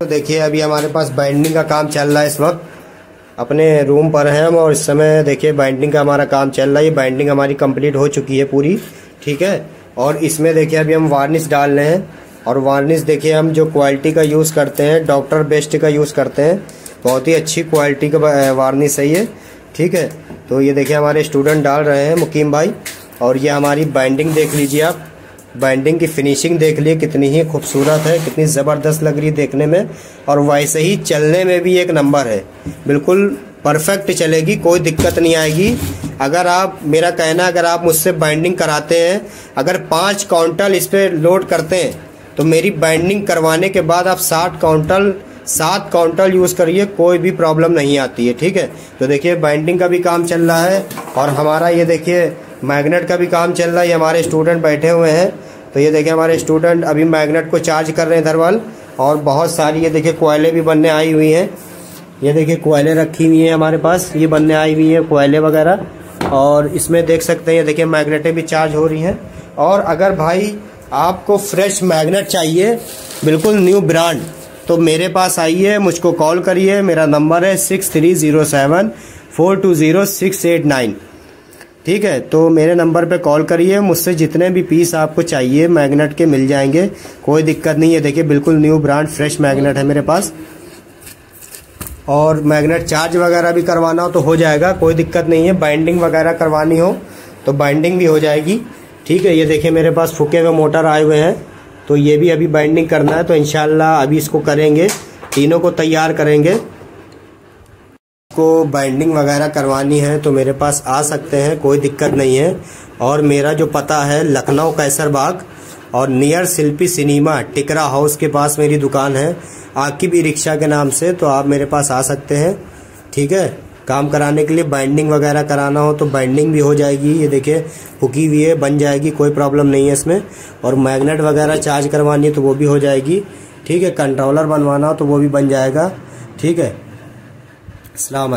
तो देखिए, अभी हमारे पास बाइंडिंग का काम चल रहा है इस वक्त। अपने रूम पर हैं हम और इस समय देखिए बाइंडिंग का हमारा काम चल रहा है। बाइंडिंग हमारी कंप्लीट हो चुकी है पूरी, ठीक है? और इसमें देखिए, अभी हम वार्निश डाल रहे हैं। और वार्निश देखिए, हम जो क्वालिटी का यूज़ करते हैं डॉक्टर बेस्ट का यूज़ करते हैं। बहुत ही अच्छी क्वालिटी का वार्निश है ये, ठीक है? तो ये देखिए, हमारे स्टूडेंट डाल रहे हैं, मुकीम भाई। और ये हमारी बाइंडिंग देख लीजिए आप। बाइंडिंग की फिनिशिंग देख लिए कितनी ही खूबसूरत है, कितनी ज़बरदस्त लग रही है देखने में। और वैसे ही चलने में भी एक नंबर है। बिल्कुल परफेक्ट चलेगी, कोई दिक्कत नहीं आएगी। अगर आप, मेरा कहना, अगर आप मुझसे बाइंडिंग कराते हैं, अगर पाँच काउंटल इस पर लोड करते हैं तो मेरी बाइंडिंग करवाने के बाद आप साठ काउंटल सात काउंटल यूज़ करिए, कोई भी प्रॉब्लम नहीं आती है, ठीक है? तो देखिए बाइंडिंग का भी काम चल रहा है, और हमारा ये देखिए मैग्नेट का भी काम चल रहा है, ये हमारे स्टूडेंट बैठे हुए हैं। तो ये देखिए, हमारे स्टूडेंट अभी मैग्नेट को चार्ज कर रहे हैं धरवाल, और बहुत सारी ये देखिए, कोयले भी बनने आई हुई हैं। ये देखिए, कोयले रखी हुई हैं हमारे पास, ये बनने आई हुई हैं कोयले वगैरह। और इसमें देख सकते हैं, ये देखिए, मैग्नेटें भी चार्ज हो रही हैं। और अगर भाई आपको फ्रेश मैग्नेट चाहिए, बिल्कुल न्यू ब्रांड तो मेरे पास आइए, मुझको कॉल करिए, मेरा नंबर है six three zero seven four two zero six eight nine. ठीक है तो मेरे नंबर पे कॉल करिए, मुझसे जितने भी पीस आपको चाहिए, मैग्नेट के मिल जाएँगे। कोई दिक्कत नहीं है, देखिए, बिल्कुल न्यू, ब्रांड, फ्रेश मैग्नेट है मेरे पास। और मैग्नेट चार्ज वगैरह भी करवाना हो तो हो जाएगा, कोई दिक्कत नहीं है। बाइंडिंग वगैरह करवानी हो तो बाइंडिंग भी हो जाएगी। ठीक है, ये देखिए, मेरे पास फुके हुए मोटर आए हुए हैं तो ये भी अभी बाइंडिंग करना है तो इनशाला अभी इसको करेंगे, तीनों को तैयार करेंगे। को बाइंडिंग वगैरह करवानी है तो मेरे पास आ सकते हैं, कोई दिक्कत नहीं है। और मेरा जो पता है, लखनऊ कैसर बाग और near Shilpi cinema, Tikra house के पास मेरी दुकान है। आकिब ई रिक्शा के नाम से तो आप मेरे पास आ सकते हैं। ठीक है? काम कराने के लिए बाइंडिंग वगैरह कराना हो तो बाइंडिंग भी हो जाएगी। ये देखिए, हुकी हुई है, बन जाएगी, कोई प्रॉब्लम नहीं है इसमें। और मैग्नेट वगैरह चार्ज करवानी है तो वो भी हो जाएगी। ठीक है? कंट्रोलर बनवाना हो तो वो भी बन जाएगा। ठीक है? अस्सलाम